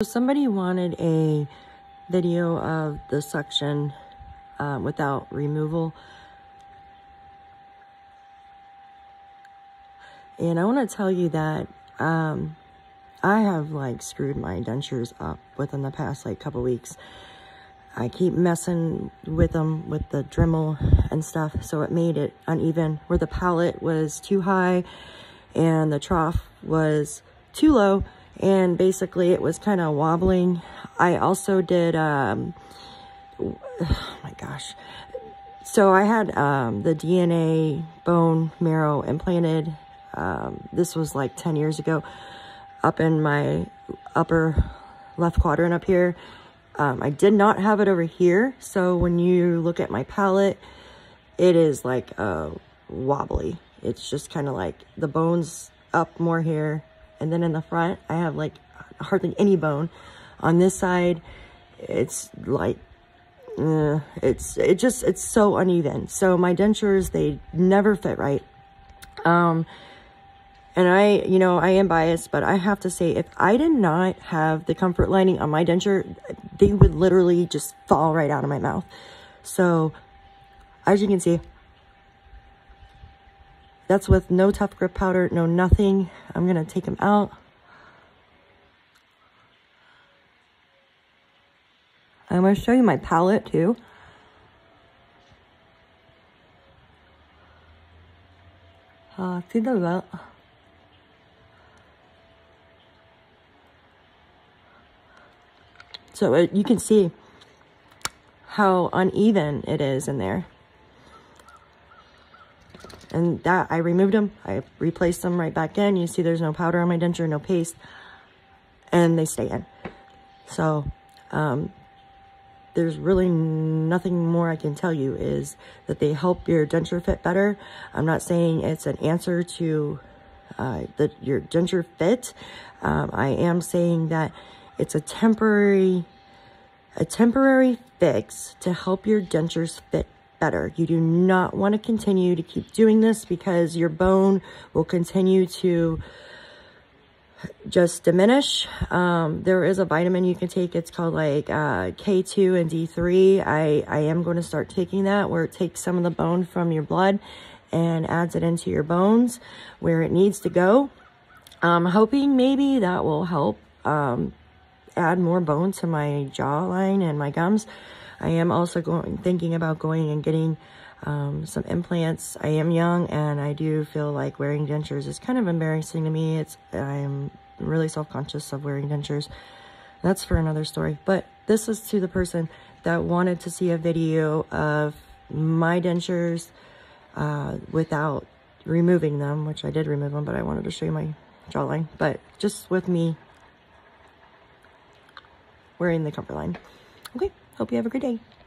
Somebody wanted a video of the suction um, without removal. And I want to tell you that um, I have like screwed my dentures up within the past like couple weeks. I keep messing with them with the Dremel and stuff. So it made it uneven where the palate was too high and the trough was too low and basically it was kind of wobbling. I also did, um, oh my gosh. So I had um, the DNA bone marrow implanted. Um, this was like 10 years ago up in my upper left quadrant up here. Um, I did not have it over here. So when you look at my palate, it is like uh, wobbly. It's just kind of like the bones up more here and then in the front, I have like hardly any bone. On this side, it's like, uh, it's, it just, it's so uneven. So my dentures, they never fit right. Um, and I, you know, I am biased, but I have to say, if I did not have the comfort lining on my denture, they would literally just fall right out of my mouth. So, as you can see, that's with no tough grip powder, no nothing. I'm to take them out. I'm to show you my palate too. Uh, see the well. So it, you can see how uneven it is in there. And that, I removed them. I replaced them right back in. You see there's no powder on my denture, no paste. And they stay in. So, um, there's really nothing more I can tell you is that they help your denture fit better. I'm not saying it's an answer to uh, the, your denture fit. Um, I am saying that it's a temporary, a temporary fix to help your dentures fit better. You do not want to continue to keep doing this because your bone will continue to just diminish. Um, there is a vitamin you can take. It's called like uh, K2 and D3. I, I am going to start taking that where it takes some of the bone from your blood and adds it into your bones where it needs to go. I'm hoping maybe that will help um, add more bone to my jawline and my gums. I am also going thinking about going and getting um, some implants. I am young and I do feel like wearing dentures is kind of embarrassing to me. It's I'm really self-conscious of wearing dentures. That's for another story. But this is to the person that wanted to see a video of my dentures uh, without removing them, which I did remove them, but I wanted to show you my jawline. But just with me wearing the comfort line. Okay. Hope you have a great day.